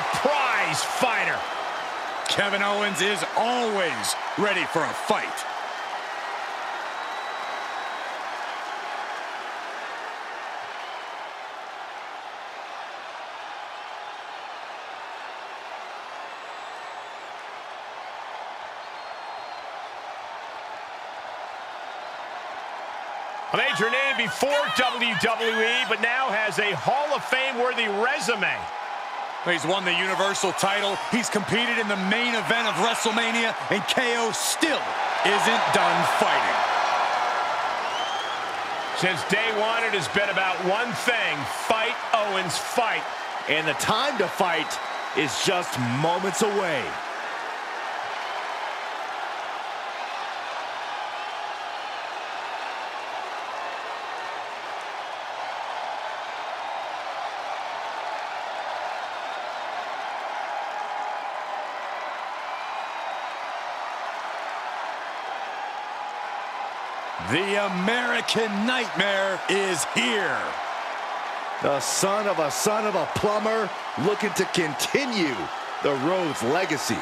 a prize fighter. Kevin Owens is always ready for a fight. A major name before WWE, but now has a Hall of Fame-worthy resume. He's won the Universal title. He's competed in the main event of WrestleMania, and KO still isn't done fighting. Since day one, it has been about one thing, fight Owens, fight. And the time to fight is just moments away. The American Nightmare is here. The son of a son of a plumber looking to continue the Rhodes legacy.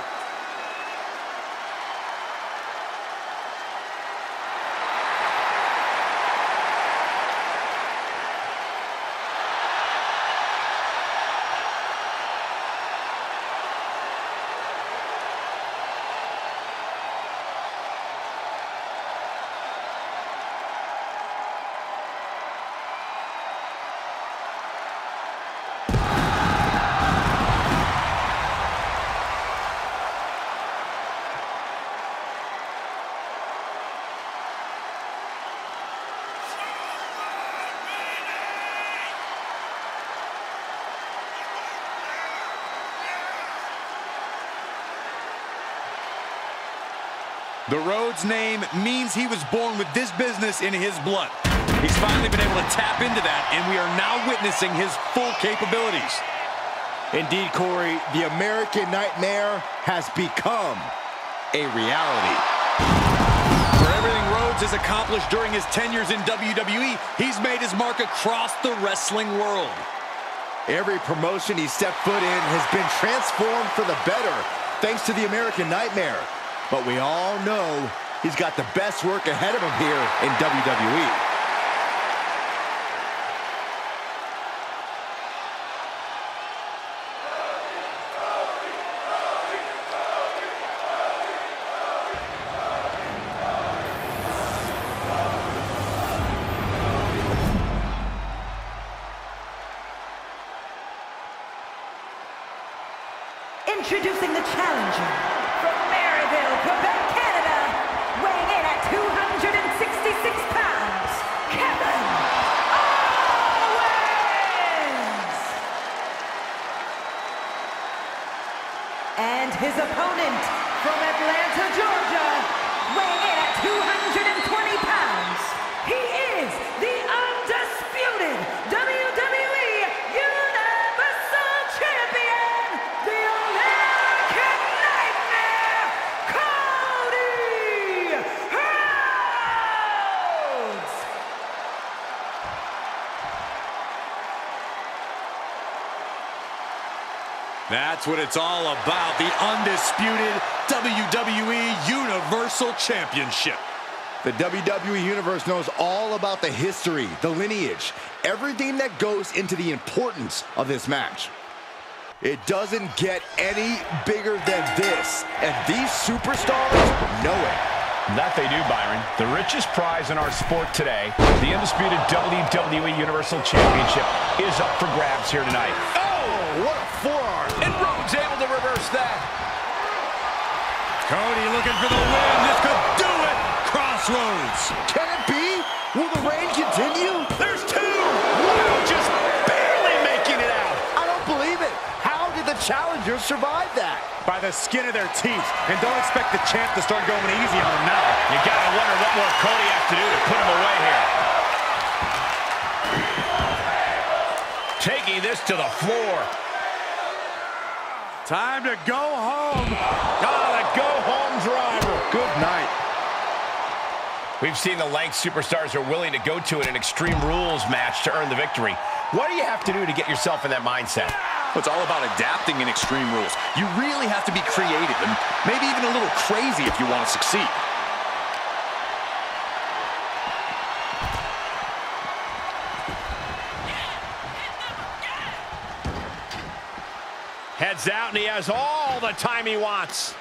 The Rhodes name means he was born with this business in his blood. He's finally been able to tap into that, and we are now witnessing his full capabilities. Indeed, Corey, the American Nightmare has become a reality. For everything Rhodes has accomplished during his tenures in WWE, he's made his mark across the wrestling world. Every promotion he stepped foot in has been transformed for the better, thanks to the American Nightmare. But we all know he's got the best work ahead of him here in WWE. Introducing the challenger opponent That's what it's all about, the undisputed WWE Universal Championship. The WWE Universe knows all about the history, the lineage, everything that goes into the importance of this match. It doesn't get any bigger than this, and these superstars know it. That they do, Byron. The richest prize in our sport today, the undisputed WWE Universal Championship, is up for grabs here tonight. Oh, what a forearm! And Rhodes able to reverse that. Cody looking for the win. This could do it. Crossroads. Can it be? Will the reign continue? There's two. Wow, just barely making it out. I don't believe it. How did the challengers survive that? By the skin of their teeth. And don't expect the champ to start going easy on him now. You gotta wonder what more Cody has to do to put him away here. Taking this to the floor. Time to go home. Ah, the go-home driver. Good night. We've seen the lengths superstars are willing to go to in an Extreme Rules match to earn the victory. What do you have to do to get yourself in that mindset? It's all about adapting in Extreme Rules. You really have to be creative and maybe even a little crazy if you want to succeed. Heads out, and he has all the time he wants.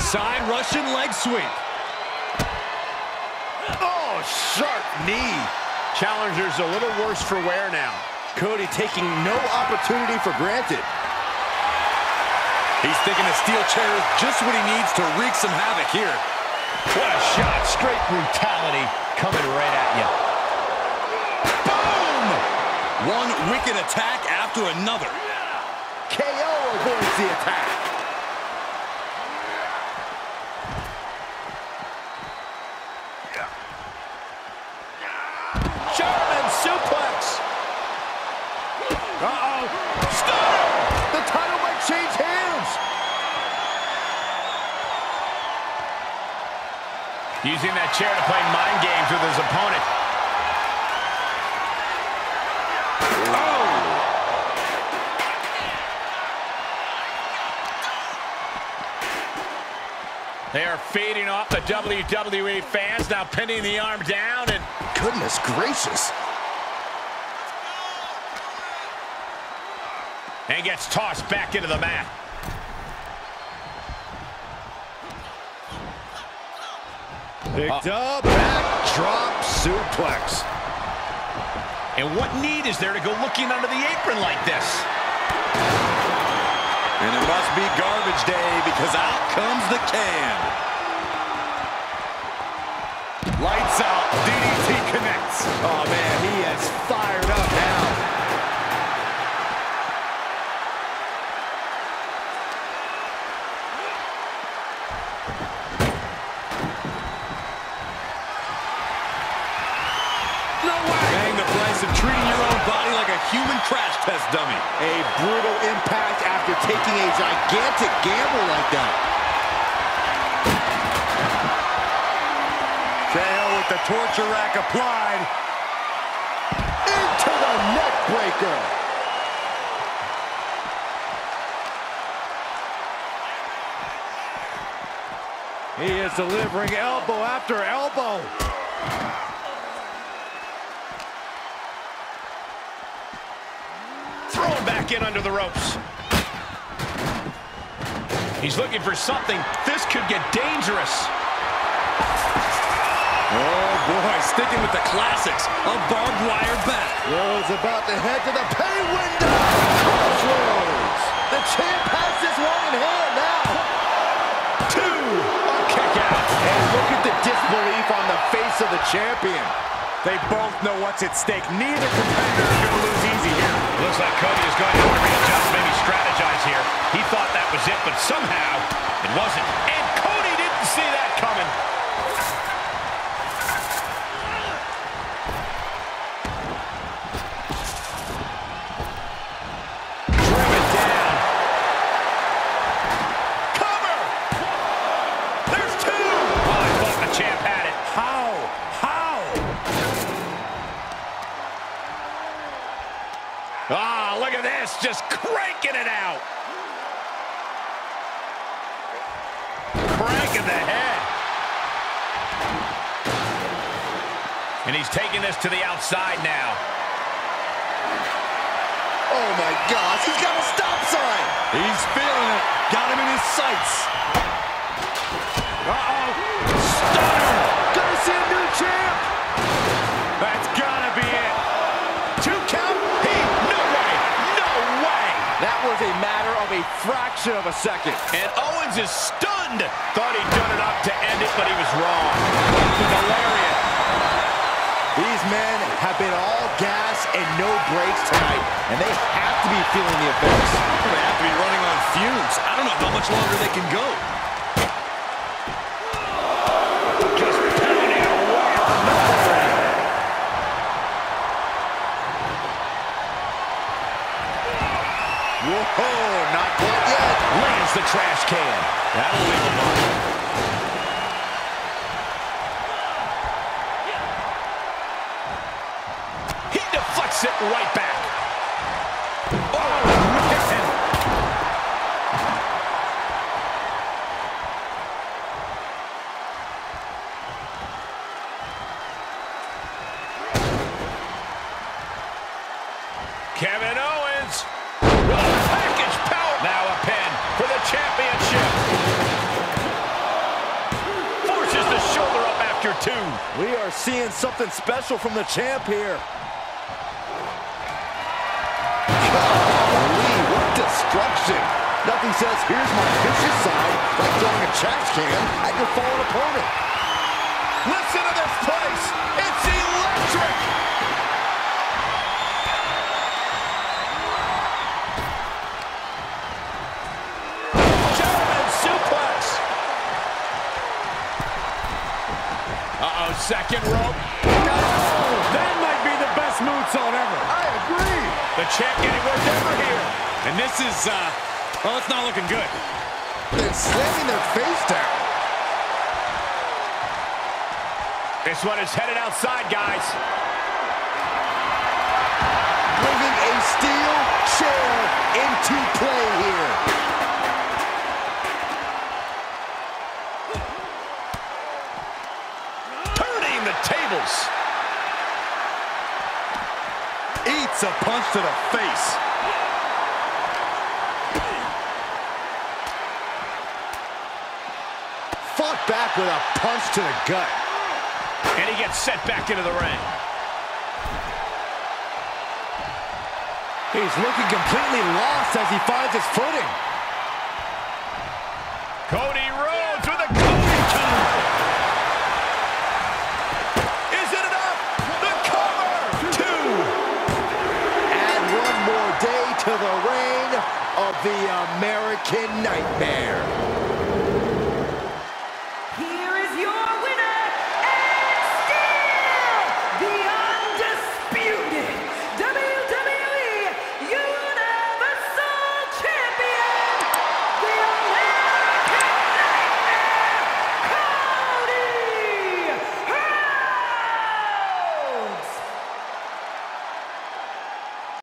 Side Russian leg sweep. Oh, sharp knee. Challenger's a little worse for wear now. Cody taking no opportunity for granted. He's thinking a steel chair is just what he needs to wreak some havoc here. What a shot. Straight brutality coming right at you. Boom! One wicked attack after another. KO avoids the attack. German suplex. Uh-oh. Stunner! The title might change hands. Using that chair to play mind games with his opponent. They are feeding off the WWE fans, now pinning the arm down, and Goodness gracious. and gets tossed back into the mat. Picked uh. up, backdrop suplex. And what need is there to go looking under the apron like this? And it must be garbage day because out comes the can. Lights out. DDT connects. Oh, man, he is fired up now. No way. Paying the price of treating your own body like a human crash test dummy. A brutal impact after taking a gigantic gamble like that. KO with the torture rack applied. Into the neck breaker. He is delivering elbow after elbow. Thrown back in under the ropes. He's looking for something. This could get dangerous. Oh boy, sticking with the classics. A barbed wire bat. Oh, Rhodes about to head to the pay window. Crossroads. The champ has this one in hand now. Two. A kick out. And look at the disbelief on the face of the champion. They both know what's at stake. Neither competitor is going to lose easy here. Looks like Cody is going to readjust, maybe strategize here. He thought that was it, but somehow it wasn't. And just cranking it out. Cranking the head. And he's taking this to the outside now. Oh my gosh, he's got a stop sign. He's feeling it. Got him in his sights. Uh-oh. Stunner. Gonna see a new champ. Of a fraction of a second. And Owens is stunned. Thought he'd done it enough to end it, but he was wrong. Lariat. These men have been all gas and no brakes tonight, and they have to be feeling the effects. They have to be running on fumes. I don't know how much longer they can go. We are seeing something special from the champ here. Golly, what destruction. Nothing says, here's my vicious side, like throwing a trash can at your fallen opponent. Listen to this place. It's electric. Uh-oh, second rope. No! That might be the best moonsault ever. I agree. The champ getting worked over here. And this is, uh, well, it's not looking good. They're slamming their face down. This one is headed outside, guys. Bringing a steel chair into play punch to the face. Fought back with a punch to the gut. And he gets sent back into the ring. He's looking completely lost as he finds his footing. Cody of the American Nightmare.